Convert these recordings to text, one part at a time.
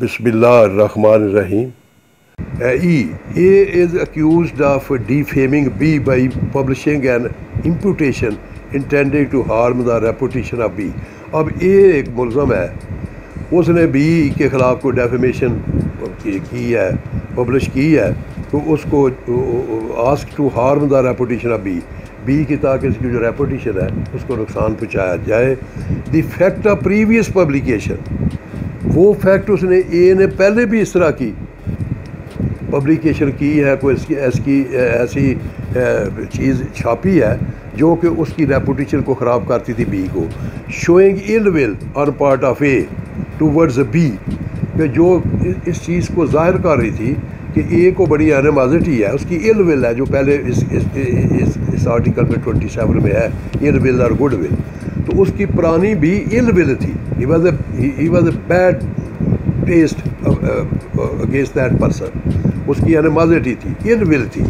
बिस्मिल्लाहमान Rahim A is accused of defaming B by publishing an imputation intending to harm the reputation of B अब A एक मुलम है। उसने B के खिलाफ कोई डेफिमेशन की है पब्लिश की है तो उसको ask to harm the reputation of B B की ताकि उसकी जो रेपूटेशन है, उसको नुकसान पहुँचाया जाए। The fact of previous publication वो फैक्ट उसने ए ने पहले भी इस तरह की पब्लिकेशन की है कोई इसकी ऐसी ऐसी चीज़ छापी है जो कि उसकी रेपूटेशन को ख़राब करती थी बी को। Showing ill will on part of A towards B कि जो इस चीज़ को ज़ाहिर कर रही थी कि ए को बड़ी एनिमाजिटी है उसकी इल विल है जो पहले इस इस, इस, इस आर्टिकल में ट्वेंटी सेवन में है इल विल और गुड विल तो उसकी पुरानी भी इल विल थी। He was a bad taste against that person उसकी एनिमाजिटी थी इल विल थी।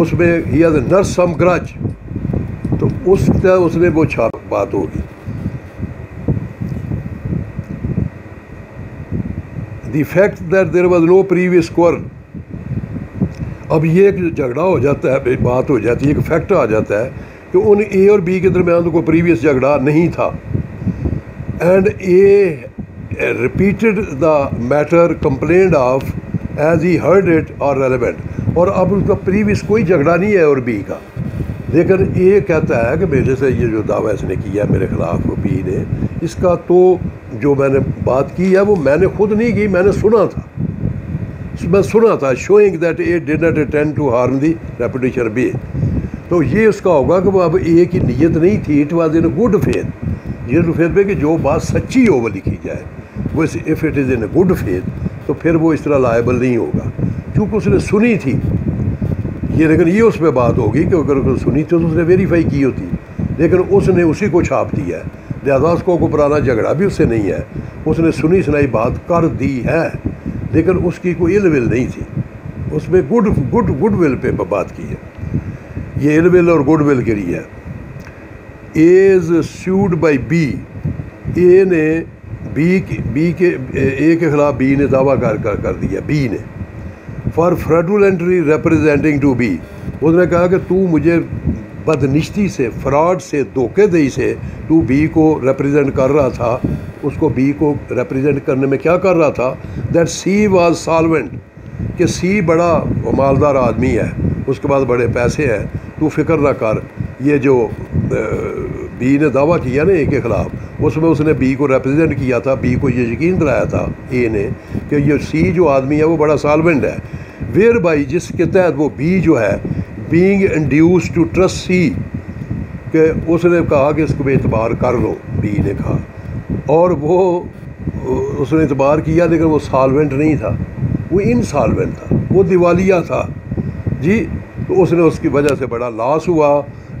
उसमें he has nurse some grudge तो उस उसने वो छाप, बात होगी। The fact that there was no previous quarrel अब ये एक झगड़ा हो जाता है बात हो जाती है, एक फैक्ट आ जाता है कि उन ए और बी के दरमियान तो कोई प्रीवियस झगड़ा नहीं था। And A repeated the matter complained of as he heard it और रेलिवेंट और अब उसका प्रीवियस कोई झगड़ा नहीं है और बी का। लेकिन ये कहता है कि मेरे से ये जो दावा इसने किया मेरे ख़िलाफ़ बी ने, इसका तो जो मैंने बात की है, वो मैंने खुद नहीं की, मैंने सुना था। मैं सुना था showing that A did not attend to harm the reputation B तो ये उसका होगा कि वो अब ए की नीयत नहीं थी, it was in good faith ये फेथ में कि जो बात सच्ची हो, वो लिखी जाए। वो if it is in good faith तो फिर वो इस तरह लाइबल नहीं होगा। क्योंकि उसने सुनी थी। ये लेकिन ये उस पर बात होगी कि अगर उसने सुनी थी तो उसने वेरीफाई की होती। लेकिन उसने उसी को छाप दिया है। लिहाजा उसको को पुराना झगड़ा भी उससे नहीं है। उसने सुनी सुनाई बात कर दी है। लेकिन उसकी कोई इल विल नहीं थी। उसमें good good good will pay बात की है। ये इल विल और गुड विल के लिए। है A is sued by B A ने बी की बी के ए के ख़िलाफ़ बी ने दावा कर कर कर दिया बी ने। For fraudulently representing to B उसने कहा कि तू मुझे बदनिश्ती से फ्रॉड से धोखेदही से तू बी को रिप्रेजेंट कर रहा था। उसको बी को रिप्रेजेंट करने में क्या कर रहा था? दैट सी वाज सॉल्वेंट कि सी बड़ा मालदार आदमी है, उसके बाद बड़े पैसे हैं। तू फ़िक्र ना कर। ये जो बी ने दावा किया ना ए के ख़िलाफ़, उसमें उसने बी को रिप्रेजेंट किया था, बी को ये यकीन दिलाया था, ए ने, कि ये सी जो आदमी है वो बड़ा सॉल्वेंट है। वेयर बाई जिसके तहत वो बी जो है being induce to trust C कि उसने कहा कि इसको एतबार कर लो, बी ने कहा। और वो उसने एतबार किया, लेकिन वो सॉल्वेंट नहीं था। वो इनसॉल्वेंट था, वो दिवालिया था। जी तो उसने उसकी वजह से बड़ा लॉस हुआ।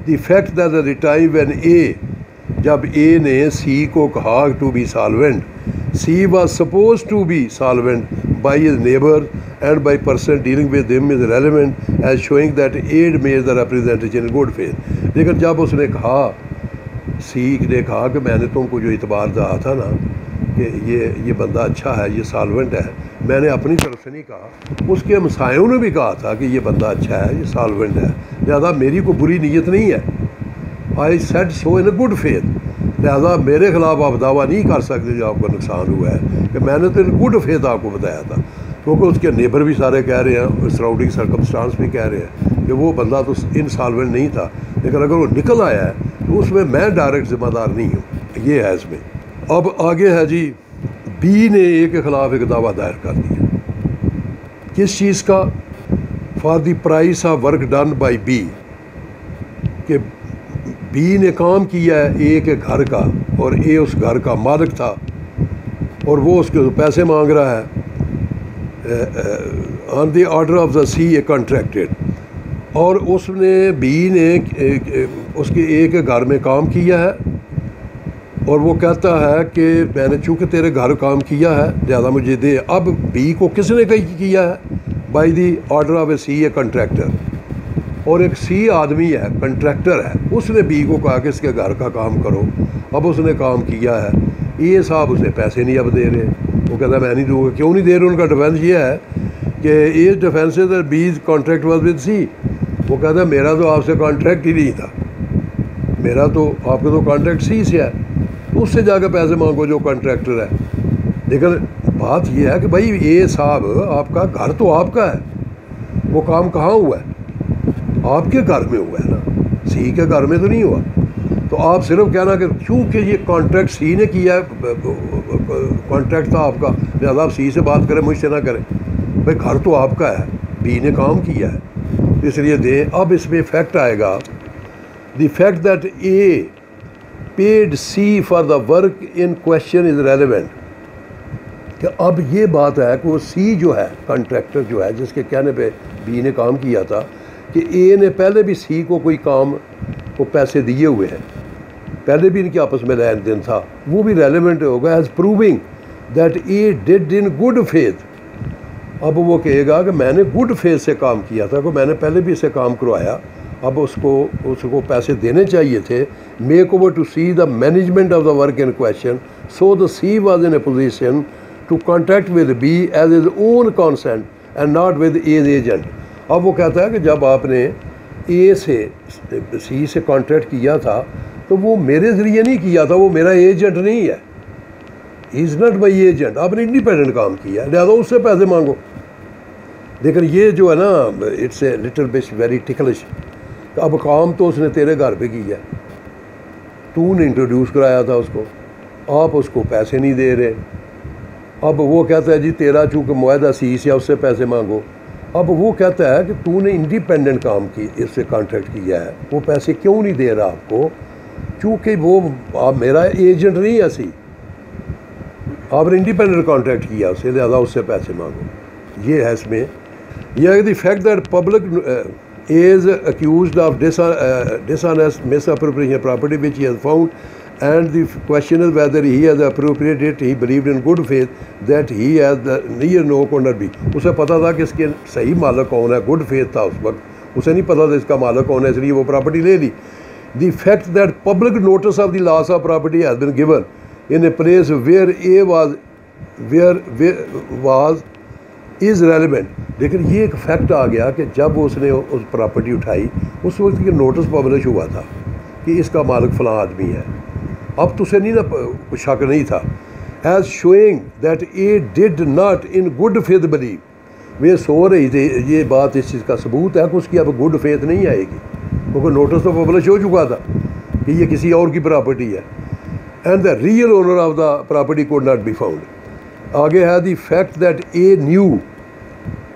The fact that the time when A जब ए ने सी को कहा to be solvent C was suppose to be solvent by his neighbour and by person dealing with him is relevant as showing that A made the representation good faith लेकिन जब उसने कहा सी ने कहा कि मैंने तुमको जो इतबार दिया था ना कि ये ये बंदा अच्छा है, ये सॉल्वेंट है। मैंने अपनी तरफ़ से नहीं कहा। उसके हमसायों ने भी कहा था कि ये बंदा अच्छा है, ये सॉल्वेंट है। लिहाजा मेरी कोई बुरी नीयत नहीं है। I said so in good faith लिहाजा मेरे ख़िलाफ़ आप दावा नहीं कर सकते जो आपको नुकसान हुआ है। कि मैंने तो इन गुड फेथ आपको बताया था। क्योंकि उसके नेबर भी सारे कह रहे हैं सराउंडिंग सरकमस्टांस भी कह रहे हैं कि वो बंदा तो इन इनसॉल्वेंट नहीं था। लेकिन अगर वो निकल आया है तो उसमें मैं डायरेक्ट ज़िम्मेदार नहीं हूँ। ये है इसमें। अब आगे है जी, बी ने ए के ख़िलाफ़ एक दावा दायर कर दिया। किस चीज़ का? For the price of work done by B कि बी ने काम किया है ए के घर का, और ए उस घर का मालिक था, और वो उसके पैसे मांग रहा है। On the order of the C A contracted और उसने बी ने उसके ए के घर में काम किया है। और वो कहता है कि मैंने चूँकि तेरे घर काम किया है, ज़्यादा मुझे दे। अब बी को किसने कहीं किया है? By the order of A C A contractor और एक सी आदमी है कंट्रैक्टर है। उसने बी को कहा कि इसके घर का काम करो। अब उसने काम किया है। ये साहब उसे पैसे नहीं अब दे रहे। वो कहता मैं नहीं दूँगा। क्यों नहीं दे रहे? उनका डिफेंस ये है कि इस डिफेंस बीज कॉन्ट्रैक्ट वॉज़ विद सी वो कहता मेरा तो आपसे कॉन्ट्रैक्ट ही नहीं था। मेरा तो आपका तो कॉन्ट्रैक्ट सी से है। उससे जाकर पैसे मांगो जो कॉन्ट्रैक्टर है। लेकिन बात यह है कि भाई ये साहब, आपका घर तो आपका है। वो काम कहाँ हुआ है? आपके घर में हुआ है ना। सी के घर में तो नहीं हुआ। तो आप सिर्फ़ कहना कि चूँकि ये कॉन्ट्रैक्ट सी ने किया है कॉन्ट्रैक्ट था आपका, लिहाजा आप सी से बात करें, मुझसे ना करें। भाई, घर तो आपका है। बी ने काम किया है। इसलिए दें, अब इसमें फैक्ट आएगा। The fact that A paid C for the work in question is relevant कि अब ये बात है कि वो सी जो है कॉन्ट्रैक्टर जो है, जिसके कहने पे बी ने काम किया था, कि ए ने पहले भी सी को कोई काम, को पैसे दिए हुए हैं। पहले भी इनके आपस में लेन देन था। वो भी रेलिवेंट होगा as proving that A did in good faith अब वो कहेगा कि मैंने गुड फेथ से काम किया था, कि मैंने पहले भी इसे काम करवाया। अब उसको उसको पैसे देने चाहिए थे। Make over to C the management of the work in question so the C was in a position to contact with B as is own consent and not with as agent अब वो कहता है कि जब आपने ए से सी से contract किया था तो वो मेरे ज़रिए नहीं किया था, वो मेरा एजेंट नहीं है। इज़ नॉट माई एजेंट आपने इंडिपेंडेंट काम किया। लिहाजा उससे पैसे मांगो। लेकिन ये जो है ना it's a little bit very ticklish तो अब काम तो उसने तेरे घर पे किया। तूने इंट्रोड्यूस कराया था उसको। आप उसको पैसे नहीं दे रहे। अब वो कहता है, जी, तेरा चूँकि मुआदा सीस या उससे पैसे मांगो। अब वो कहता है कि तूने इंडिपेंडेंट काम की, इससे कॉन्ट्रैक्ट किया है। वो पैसे क्यों नहीं दे रहा आपको? चूँकि वो, आप, मेरा एजेंट नहीं है सी आपने इंडिपेंडेंट कॉन्ट्रैक्ट किया, उससे ज़्यादा उससे पैसे मांगो। ये है इसमें। यह the fact that public is accused of dishon uh, dishonest misappropriation of property which he has found and the question is whether he has appropriated it he believed in good faith that he has the near no not be उसे पता था कि इसके सही मालक कौन है good faith था उस वक्त उसे नहीं पता था इसका मालक कौन है इसलिए वो प्रॉपर्टी ले ली the fact that public notice of the loss of property has been given in a place where A was where, where was is relevant लेकिन ये एक फैक्ट आ गया कि जब उसने उस प्रॉपर्टी उठाई, उस वक्त ये नोटिस पब्लिश हुआ था कि इसका मालिक फ़लाँ आदमी है। अब तो उसे नहीं ना शक नहीं था। As showing that A did not in good faith believe वे सो रही थी, ये बात इस चीज़ का सबूत है कि उसकी अब गुड फेथ नहीं आएगी। क्योंकि नोटिस तो पब्लिश हो चुका था कि ये किसी और की प्रॉपर्टी है। And the real owner of the property could not be found आगे है the fact that A knew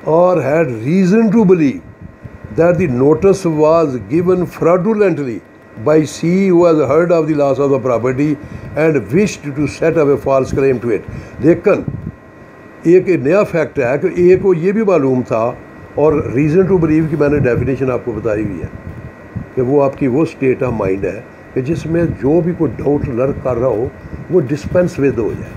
or had reason to believe that the notice was given fraudulently by C who has heard of the loss of the property and wished to set up a false claim to it. लेकिन एक नया fact है कि ए को ये भी मालूम था और रीज़न टू बिलीव की मैंने डेफिनेशन आपको बताई हुई है कि वो आपकी वो स्टेट ऑफ़ माइंड है कि जिसमें जो भी कोई डाउट लर्क कर रहा हो वो डिस्पेंस विद हो जाए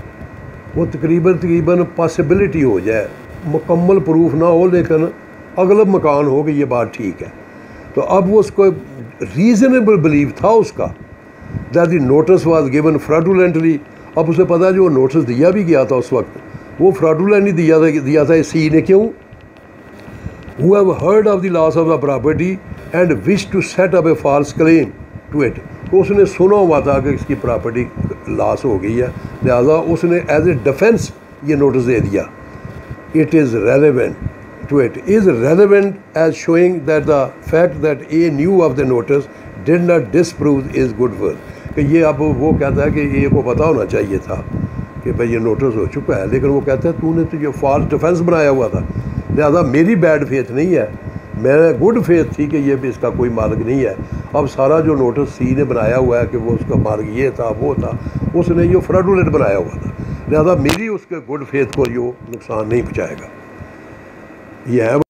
वो तकरीबन तकरीबन पॉसिबिलिटी हो जाए मुकम्मल प्रूफ ना हो, लेकिन अगलब मकान हो कि ये बात ठीक है। तो अब वो उसको रीज़नेबल बिलीव था उसका that the notice was given fraudulently अब उसे पता है जो नोटिस दिया भी गया था उस वक्त, वो फ्राडुलेंटली दिया था दिया था सी ने क्यों? Who have heard of the loss of the property and wish to set up a false claim to it तो उसने सुना हुआ था कि इसकी प्रॉपर्टी लॉस हो गई है, लिहाजा उसने एज ए डिफेंस ये नोटिस दे दिया। It is relevant to it. Is relevant as showing that the fact that A knew of the notice did not disprove his good work कि ये अब वो कहता है कि ए को पता होना चाहिए था कि भाई ये नोटिस हो चुका है। लेकिन वो कहता है, तूने तो ये फॉल्स डिफेंस बनाया हुआ था। लिहाजा मेरी बैड फेथ नहीं है। मेरा गुड फेथ थी कि ये भी इसका कोई मालिक नहीं है। अब सारा जो नोटिस सी ने बनाया हुआ है कि वो उसका मालिक ये था, वो था, उसने ये फ्रडुलेट बनाया हुआ था। लिहाजा मेरी उसके गुड फेथ को जो नुकसान नहीं पहुँचाएगा। यह है